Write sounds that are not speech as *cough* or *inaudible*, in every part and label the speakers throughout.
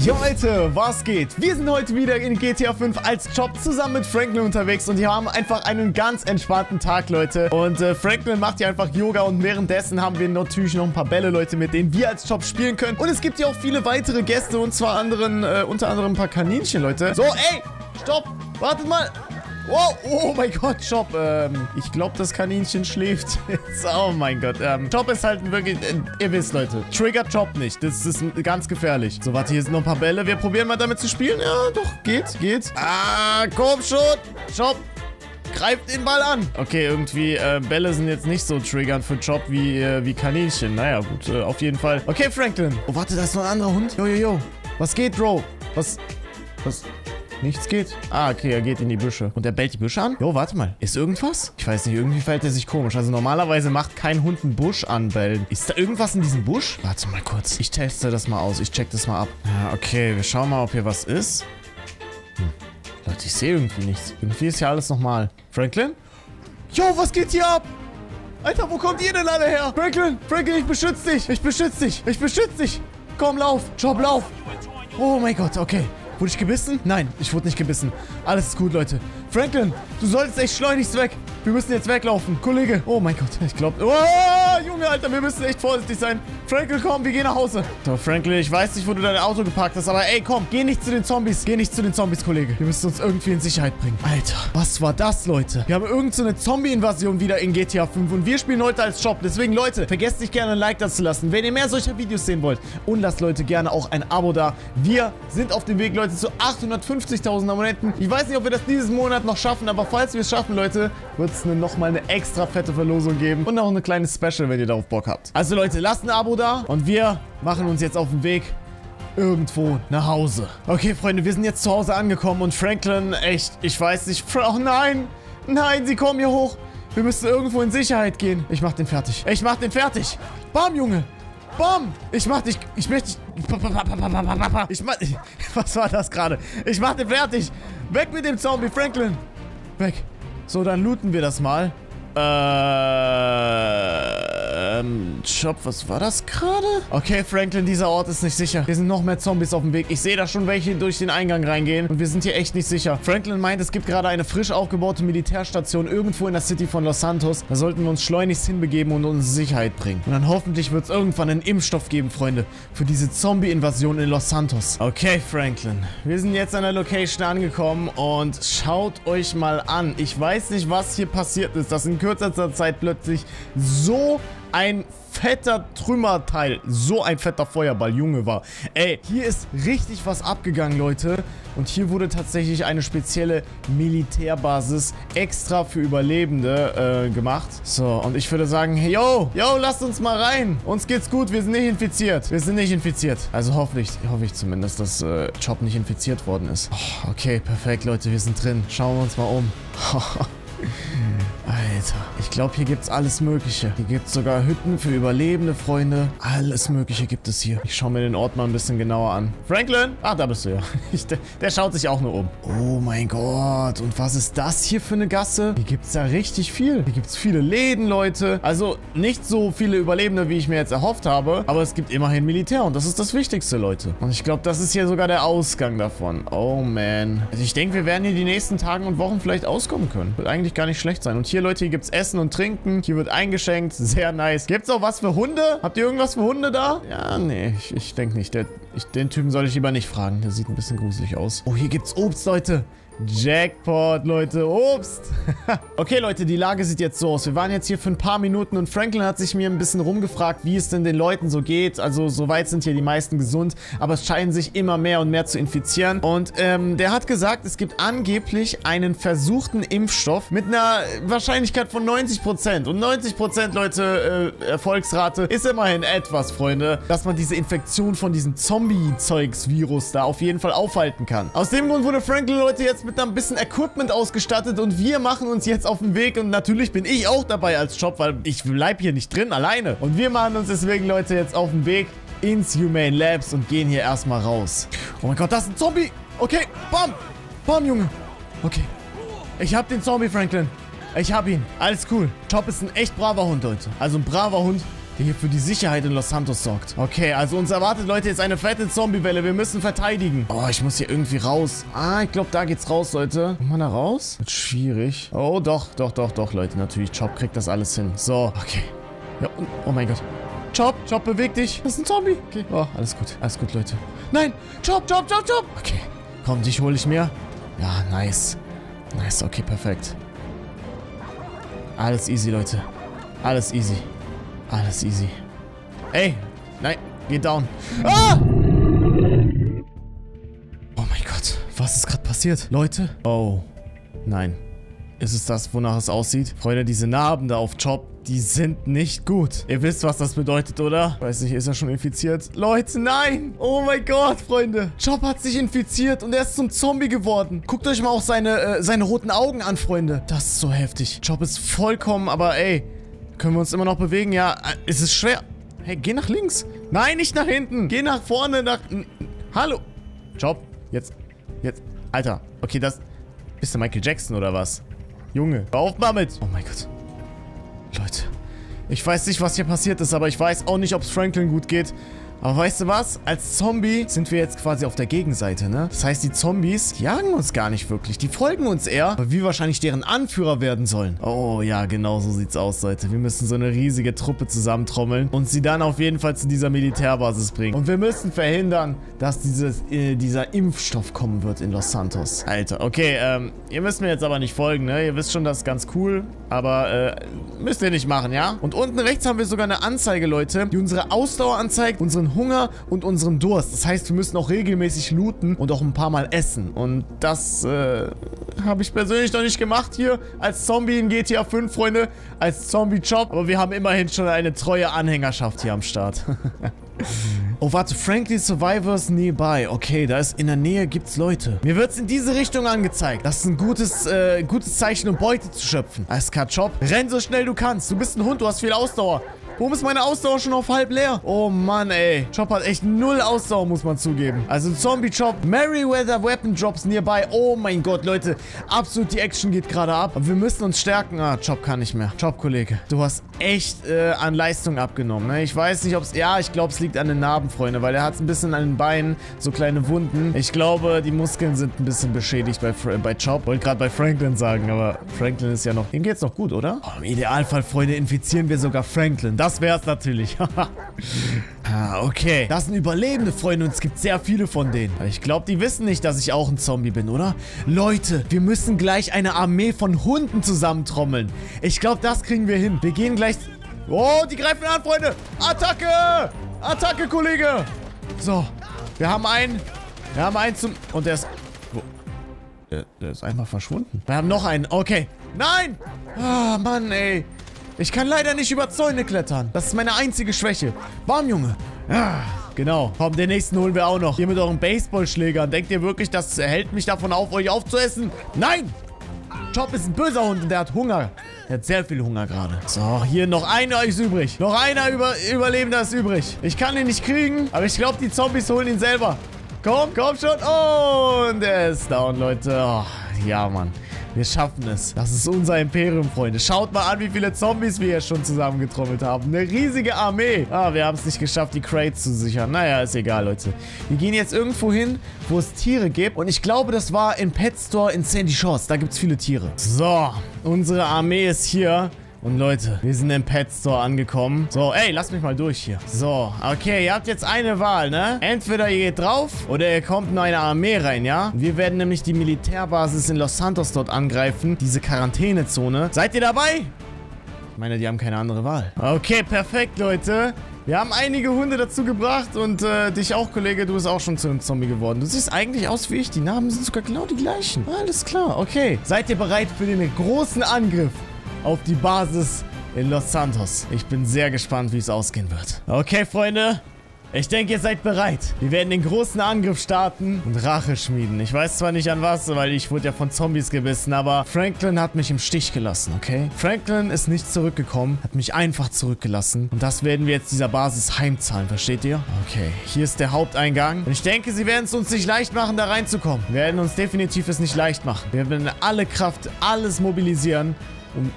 Speaker 1: Jo Leute, was geht? Wir sind heute wieder in GTA 5 als Job zusammen mit Franklin unterwegs und wir haben einfach einen ganz entspannten Tag, Leute. Und äh, Franklin macht hier einfach Yoga und währenddessen haben wir natürlich noch ein paar Bälle, Leute, mit denen wir als Job spielen können. Und es gibt hier auch viele weitere Gäste und zwar anderen, äh, unter anderem ein paar Kaninchen, Leute. So, ey, stopp, wartet mal. Wow, oh mein Gott, Chop. Ähm, ich glaube, das Kaninchen schläft *laughs* jetzt. Oh mein Gott. Ähm, Chop ist halt wirklich, äh, ihr wisst, Leute, trigger Chop nicht. Das ist ganz gefährlich. So, warte, hier sind noch ein paar Bälle. Wir probieren mal damit zu spielen. Ja, doch, geht, geht. Ah, komm schon. Chop, greift den Ball an. Okay, irgendwie, äh, Bälle sind jetzt nicht so triggernd für Chop wie, äh, wie Kaninchen. Naja, gut, äh, auf jeden Fall. Okay, Franklin. Oh, warte, da ist noch ein anderer Hund. Jo, jo, jo. Was geht, Bro? Was, was... Nichts geht. Ah, okay, er geht in die Büsche. Und er bellt die Büsche an? Jo, warte mal. Ist irgendwas? Ich weiß nicht, irgendwie verhält er sich komisch. Also normalerweise macht kein Hund einen Busch anbellen. Ist da irgendwas in diesem Busch? Warte mal kurz. Ich teste das mal aus. Ich check das mal ab. Ja, okay. Wir schauen mal, ob hier was ist. Hm. Leute, ich sehe irgendwie nichts. Irgendwie ist ja alles normal. Franklin? Jo, was geht hier ab? Alter, wo kommt ihr denn alle her? Franklin, Franklin, ich beschütze dich. Ich beschütze dich. Ich beschütze dich. Komm, lauf. Job, lauf. Oh mein Gott, okay. Wurde ich gebissen? Nein, ich wurde nicht gebissen. Alles ist gut, Leute. Franklin, du solltest echt schleunigst weg. Wir müssen jetzt weglaufen. Kollege. Oh mein Gott, ich glaube... Oh, Junge, Alter, wir müssen echt vorsichtig sein. Franklin, komm, wir gehen nach Hause. So, Franklin, ich weiß nicht, wo du dein Auto geparkt hast, aber ey, komm, geh nicht zu den Zombies. Geh nicht zu den Zombies, Kollege. Wir müssen uns irgendwie in Sicherheit bringen. Alter, was war das, Leute? Wir haben irgendeine so Zombie-Invasion wieder in GTA 5 und wir spielen heute als Shop. Deswegen, Leute, vergesst nicht gerne ein Like da zu lassen, wenn ihr mehr solcher Videos sehen wollt. Und lasst Leute gerne auch ein Abo da. Wir sind auf dem Weg, Leute, zu 850.000 Abonnenten. Ich weiß nicht, ob wir das diesen Monat noch schaffen, aber falls wir es schaffen, Leute, wird es nochmal eine extra fette Verlosung geben und auch eine kleine Special, wenn ihr darauf Bock habt. Also Leute, lasst ein Abo da und wir machen uns jetzt auf den Weg irgendwo nach Hause. Okay, Freunde, wir sind jetzt zu Hause angekommen und Franklin, echt, ich weiß nicht, oh nein, nein, sie kommen hier hoch. Wir müssen irgendwo in Sicherheit gehen. Ich mach den fertig. Ich mach den fertig. Bam, Junge. Bam. Ich mach dich, ich möchte dich, ich mach, *laughs* was war das gerade? Ich mach den fertig. Weg mit dem Zombie, Franklin. Weg. So, dann looten wir das mal. Uh... Ähm, Job, was war das gerade? Okay, Franklin, dieser Ort ist nicht sicher. Hier sind noch mehr Zombies auf dem Weg. Ich sehe da schon welche durch den Eingang reingehen. Und wir sind hier echt nicht sicher. Franklin meint, es gibt gerade eine frisch aufgebaute Militärstation irgendwo in der City von Los Santos. Da sollten wir uns schleunigst hinbegeben und uns Sicherheit bringen. Und dann hoffentlich wird es irgendwann einen Impfstoff geben, Freunde. Für diese Zombie-Invasion in Los Santos. Okay, Franklin. Wir sind jetzt an der Location angekommen und schaut euch mal an. Ich weiß nicht, was hier passiert ist. Das sind kürzester Zeit plötzlich so ein fetter Trümmerteil, so ein fetter Feuerball, Junge, war. Ey, hier ist richtig was abgegangen, Leute. Und hier wurde tatsächlich eine spezielle Militärbasis extra für Überlebende äh, gemacht. So, und ich würde sagen, hey, yo, yo, lasst uns mal rein. Uns geht's gut, wir sind nicht infiziert. Wir sind nicht infiziert. Also hoffentlich, hoffe ich zumindest, dass äh, Chop nicht infiziert worden ist. Oh, okay, perfekt, Leute, wir sind drin. Schauen wir uns mal um. *laughs* Alter, ich glaube, hier gibt's alles Mögliche. Hier gibt's sogar Hütten für überlebende Freunde. Alles Mögliche gibt es hier. Ich schaue mir den Ort mal ein bisschen genauer an. Franklin? Ah, da bist du ja. *laughs* Ich, der, der, schaut sich auch nur um. Oh mein Gott. Und was ist das hier für eine Gasse? Hier gibt's ja richtig viel. Hier gibt's viele Läden, Leute. Also nicht so viele Überlebende, wie ich mir jetzt erhofft habe. Aber es gibt immerhin Militär. Und das ist das Wichtigste, Leute. Und ich glaube, das ist hier sogar der Ausgang davon. Oh man. Also ich denke, wir werden hier die nächsten Tage und Wochen vielleicht auskommen können. Wird eigentlich gar nicht schlecht sein. Und hier, Leute, hier gibt es Essen und Trinken. Hier wird eingeschenkt. Sehr nice. Gibt es auch was für Hunde? Habt ihr irgendwas für Hunde da? Ja, nee, ich, ich denke nicht. Der, ich, den Typen soll ich lieber nicht fragen. Der sieht ein bisschen gruselig aus. Oh, hier gibt's Obst, Leute. Jackpot, Leute. Obst. *laughs* okay, Leute, die Lage sieht jetzt so aus. Wir waren jetzt hier für ein paar Minuten und Franklin hat sich mir ein bisschen rumgefragt, wie es denn den Leuten so geht. Also, soweit sind hier die meisten gesund, aber es scheinen sich immer mehr und mehr zu infizieren. Und ähm, der hat gesagt, es gibt angeblich einen versuchten Impfstoff mit einer Wahrscheinlichkeit von 90%. Und 90%, Leute, äh, Erfolgsrate ist immerhin etwas, Freunde, dass man diese Infektion von diesem Zombie-Zeugs-Virus da auf jeden Fall aufhalten kann. Aus dem Grund wurde Franklin, Leute, jetzt mit einem bisschen Equipment ausgestattet und wir machen uns jetzt auf den Weg und natürlich bin ich auch dabei als Shop, weil ich bleib hier nicht drin alleine. Und wir machen uns deswegen, Leute, jetzt auf den Weg ins Humane Labs und gehen hier erstmal raus. Oh mein Gott, das ist ein Zombie. Okay, bam. Bam, Junge. Okay. Ich hab den Zombie, Franklin. Ich hab ihn. Alles cool. Chop ist ein echt braver Hund, Leute. Also ein braver Hund. Der hier für die Sicherheit in Los Santos sorgt. Okay, also uns erwartet, Leute, jetzt eine fette Zombiewelle. Wir müssen verteidigen. Oh, ich muss hier irgendwie raus. Ah, ich glaube, da geht's raus, Leute. Kommt man da raus? Wird schwierig. Oh, doch, doch, doch, doch, Leute. Natürlich, Chop kriegt das alles hin. So, okay. Ja, oh mein Gott. Chop, Chop, beweg dich. Das ist ein Zombie. Okay. Oh, alles gut. Alles gut, Leute. Nein, Chop, Chop, Chop, Chop. Okay. Komm, dich hole ich mir. Ja, nice. Nice, okay, perfekt. Alles easy, Leute. Alles easy. Alles easy. Ey, nein, geh down. Ah! Oh mein Gott, was ist gerade passiert? Leute? Oh, nein. Ist es das, wonach es aussieht? Freunde, diese Narben da auf Chop, die sind nicht gut. Ihr wisst, was das bedeutet, oder? Weiß nicht, ist er schon infiziert? Leute, nein! Oh mein Gott, Freunde. Chop hat sich infiziert und er ist zum Zombie geworden. Guckt euch mal auch seine, äh, seine roten Augen an, Freunde. Das ist so heftig. Chop ist vollkommen, aber ey, können wir uns immer noch bewegen? Ja, äh, es ist schwer. Hey, geh nach links. Nein, nicht nach hinten. Geh nach vorne, nach... Hallo. Chop, jetzt, jetzt. Alter, okay, das... Bist du Michael Jackson oder was? Junge, hör auf mal mit. Oh mein Gott. Leute, ich weiß nicht, was hier passiert ist, aber ich weiß auch nicht, ob es Franklin gut geht. Aber weißt du was? Als Zombie sind wir jetzt quasi auf der Gegenseite, ne? Das heißt, die Zombies jagen uns gar nicht wirklich. Die folgen uns eher, weil wir wahrscheinlich deren Anführer werden sollen. Oh ja, genau so sieht's aus, Leute. Wir müssen so eine riesige Truppe zusammentrommeln und sie dann auf jeden Fall zu dieser Militärbasis bringen. Und wir müssen verhindern, dass dieses, äh, dieser Impfstoff kommen wird in Los Santos. Alter, okay, ähm, ihr müsst mir jetzt aber nicht folgen, ne? Ihr wisst schon, das ist ganz cool, aber, äh, müsst ihr nicht machen, ja? Und unten rechts haben wir sogar eine Anzeige, Leute, die unsere Ausdauer anzeigt, unseren Hunger und unseren Durst. Das heißt, wir müssen auch regelmäßig looten und auch ein paar Mal essen. Und das äh, habe ich persönlich noch nicht gemacht hier als Zombie in GTA 5, Freunde. Als Zombie-Job. Aber wir haben immerhin schon eine treue Anhängerschaft hier am Start. *laughs* Oh, warte, Frankly Survivors nearby. Okay, da ist in der Nähe gibt's Leute. Mir wird's in diese Richtung angezeigt. Das ist ein gutes, äh, gutes Zeichen, um Beute zu schöpfen. SK Chop, renn so schnell du kannst. Du bist ein Hund, du hast viel Ausdauer. Warum ist meine Ausdauer schon auf halb leer? Oh Mann, ey. Chop hat echt null Ausdauer, muss man zugeben. Also Zombie Chop, Merryweather Weapon Drops nearby. Oh mein Gott, Leute. Absolut, die Action geht gerade ab. Aber wir müssen uns stärken. Ah, Chop kann nicht mehr. Chop, Kollege. Du hast echt äh, an Leistung abgenommen, ne? Ich weiß nicht, ob es... Ja, ich glaube, es liegt an den Narben, Freunde. Weil er hat ein bisschen an den Beinen so kleine Wunden. Ich glaube, die Muskeln sind ein bisschen beschädigt bei, bei Chop. Wollte gerade bei Franklin sagen, aber Franklin ist ja noch... Ihm geht's noch gut, oder? Oh, Im Idealfall, Freunde, infizieren wir sogar Franklin. Das wäre es natürlich. *laughs* ah, okay. Das sind Überlebende, Freunde, und es gibt sehr viele von denen. Ich glaube, die wissen nicht, dass ich auch ein Zombie bin, oder? Leute, wir müssen gleich eine Armee von Hunden zusammentrommeln. Ich glaube, das kriegen wir hin. Wir gehen gleich... Oh, die greifen an, Freunde. Attacke! Attacke, Kollege! So, wir haben einen... Wir haben einen zum... Und der ist... Der, der ist einfach verschwunden. Wir haben noch einen. Okay. Nein! Ah, Mann, ey. Ich kann leider nicht über Zäune klettern. Das ist meine einzige Schwäche. Warm, Junge. Ah, genau. Komm, den nächsten holen wir auch noch. Hier mit euren Baseballschlägern. Denkt ihr wirklich, das hält mich davon auf, euch aufzuessen? Nein! Chop ist ein böser Hund und der hat Hunger. Der hat sehr viel Hunger gerade. So, hier noch einer ist übrig. Noch einer über Überlebender ist übrig. Ich kann ihn nicht kriegen, aber ich glaube, die Zombies holen ihn selber. Komm, komm schon. Und er ist down, Leute. Oh, ja, Mann. Wir schaffen es. Das ist unser Imperium, Freunde. Schaut mal an, wie viele Zombies wir hier schon zusammengetrommelt haben. Eine riesige Armee. Ah, wir haben es nicht geschafft, die Crates zu sichern. Naja, ist egal, Leute. Wir gehen jetzt irgendwo hin, wo es Tiere gibt. Und ich glaube, das war im Pet Store in Sandy Shores. Da gibt es viele Tiere. So, unsere Armee ist hier. Und Leute, wir sind im Pet Store angekommen. So, ey, lasst mich mal durch hier. So, okay, ihr habt jetzt eine Wahl, ne? Entweder ihr geht drauf oder ihr kommt in eine Armee rein, ja? Wir werden nämlich die Militärbasis in Los Santos dort angreifen. Diese Quarantänezone. Seid ihr dabei? Ich meine, die haben keine andere Wahl. Okay, perfekt, Leute. Wir haben einige Hunde dazu gebracht und äh, dich auch, Kollege, du bist auch schon zu einem Zombie geworden. Du siehst eigentlich aus wie ich. Die Namen sind sogar genau die gleichen. Alles klar, okay. Seid ihr bereit für den großen Angriff? Auf die Basis in Los Santos. Ich bin sehr gespannt, wie es ausgehen wird. Okay, Freunde. Ich denke, ihr seid bereit. Wir werden den großen Angriff starten und Rache schmieden. Ich weiß zwar nicht an was, weil ich wurde ja von Zombies gebissen, aber Franklin hat mich im Stich gelassen, okay? Franklin ist nicht zurückgekommen, hat mich einfach zurückgelassen. Und das werden wir jetzt dieser Basis heimzahlen, versteht ihr? Okay, hier ist der Haupteingang. Und ich denke, sie werden es uns nicht leicht machen, da reinzukommen. Wir werden uns definitiv es nicht leicht machen. Wir werden alle Kraft, alles mobilisieren, um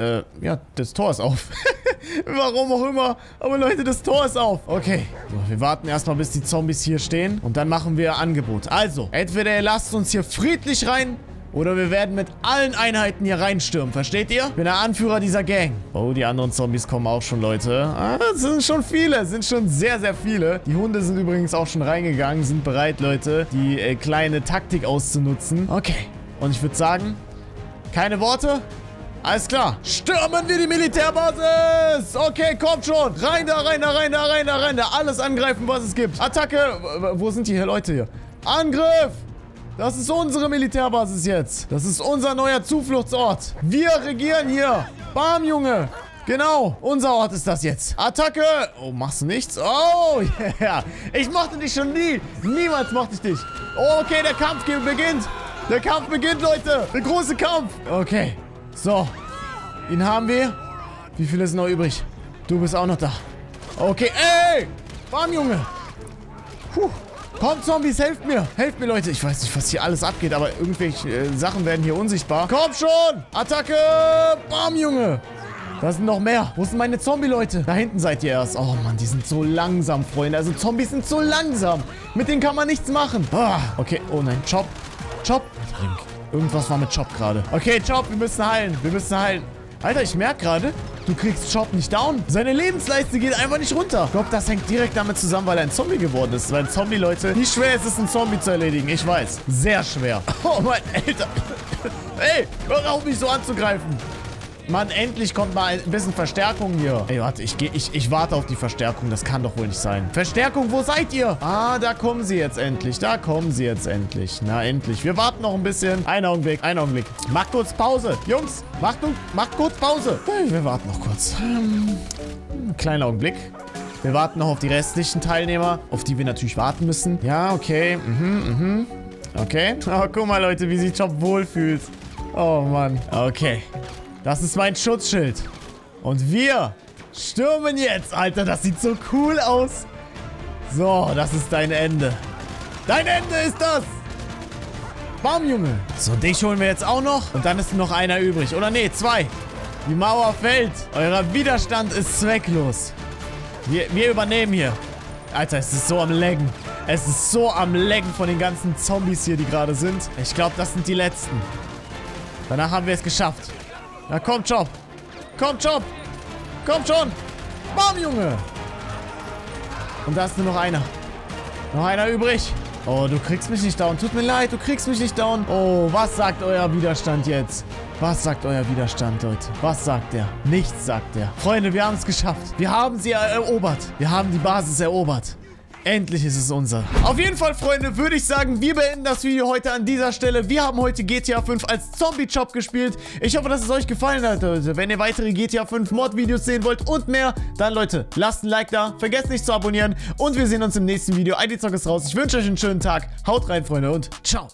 Speaker 1: äh, ja, das Tor ist auf. *laughs* Warum auch immer. Aber Leute, das Tor ist auf. Okay. So, wir warten erstmal, bis die Zombies hier stehen. Und dann machen wir Angebot. Also, entweder ihr lasst uns hier friedlich rein oder wir werden mit allen Einheiten hier reinstürmen. Versteht ihr? Ich bin der Anführer dieser Gang. Oh, die anderen Zombies kommen auch schon, Leute. Ah, es sind schon viele. Es sind schon sehr, sehr viele. Die Hunde sind übrigens auch schon reingegangen. Sind bereit, Leute, die äh, kleine Taktik auszunutzen. Okay. Und ich würde sagen, keine Worte. Alles klar. Stürmen wir die Militärbasis. Okay, kommt schon. Rein da, rein da, rein da, rein da, rein da. Alles angreifen, was es gibt. Attacke. Wo sind die Leute hier? Angriff. Das ist unsere Militärbasis jetzt. Das ist unser neuer Zufluchtsort. Wir regieren hier. Bam, Junge. Genau, unser Ort ist das jetzt. Attacke! Oh, machst du nichts? Oh, *laughs* yeah. Ich mochte dich schon nie. Niemals mochte ich dich. okay, der Kampf beginnt. Der Kampf beginnt, Leute. Der große Kampf. Okay. So. Ihn haben wir. Wie viele sind noch übrig? Du bist auch noch da. Okay, ey! Bam, Junge. Puh. Kommt, Zombies, helft mir. Helft mir, Leute. Ich weiß nicht, was hier alles abgeht, aber irgendwelche äh, Sachen werden hier unsichtbar. Komm schon! Attacke! Bam, Junge! Da sind noch mehr. Wo sind meine Zombie-Leute? Da hinten seid ihr erst. Oh Mann, die sind so langsam, Freunde. Also Zombies sind so langsam. Mit denen kann man nichts machen. Ah, okay. Oh nein. Chop. Chop. Irgendwas war mit Chop gerade. Okay, Chop, wir müssen heilen. Wir müssen heilen. Alter, ich merke gerade, du kriegst Chop nicht down. Seine Lebensleiste geht einfach nicht runter. Ich glaube, das hängt direkt damit zusammen, weil er ein Zombie geworden ist. Weil Zombie, Leute, wie schwer ist es, einen Zombie zu erledigen? Ich weiß. Sehr schwer. *laughs* Oh, mein Alter. *laughs* Ey, hör auf, mich so anzugreifen. Mann, endlich kommt mal ein bisschen Verstärkung hier. Ey, warte, ich, geh, ich, ich warte auf die Verstärkung. Das kann doch wohl nicht sein. Verstärkung, wo seid ihr? Ah, da kommen sie jetzt endlich. Da kommen sie jetzt endlich. Na, endlich. Wir warten noch ein bisschen. Einen Augenblick, einen Augenblick. Macht kurz Pause. Jungs, macht, macht kurz Pause. Wir warten noch kurz. Ähm, kleiner Augenblick. Wir warten noch auf die restlichen Teilnehmer, auf die wir natürlich warten müssen. Ja, okay. Mhm, mhm. Okay. *laughs* Oh, guck mal, Leute, wie sich Job wohlfühlt. Oh, Mann. Okay. Das ist mein Schutzschild. Und wir stürmen jetzt. Alter, das sieht so cool aus. So, das ist dein Ende. Dein Ende ist das. Bam, Junge. So, dich holen wir jetzt auch noch. Und dann ist noch einer übrig. Oder nee, zwei. Die Mauer fällt. Euer Widerstand ist zwecklos. Wir, wir übernehmen hier. Alter, es ist so am Laggen. Es ist so am Laggen von den ganzen Zombies hier, die gerade sind. Ich glaube, das sind die letzten. Danach haben wir es geschafft. Na komm, Job. Komm, Job. Komm schon. Bam, Junge. Und da ist nur noch einer. Noch einer übrig. Oh, du kriegst mich nicht down. Tut mir leid, du kriegst mich nicht down. Oh, was sagt euer Widerstand jetzt? Was sagt euer Widerstand, Leute? Was sagt er? Nichts sagt er. Freunde, wir haben es geschafft. Wir haben sie erobert. Wir haben die Basis erobert. Endlich ist es unser. Auf jeden Fall, Freunde, würde ich sagen, wir beenden das Video heute an dieser Stelle. Wir haben heute GTA 5 als Zombie-Chop gespielt. Ich hoffe, dass es euch gefallen hat, Leute. Wenn ihr weitere GTA 5 Mod-Videos sehen wollt und mehr, dann, Leute, lasst ein Like da. Vergesst nicht zu abonnieren. Und wir sehen uns im nächsten Video. ID Zock ist raus. Ich wünsche euch einen schönen Tag. Haut rein, Freunde, und ciao.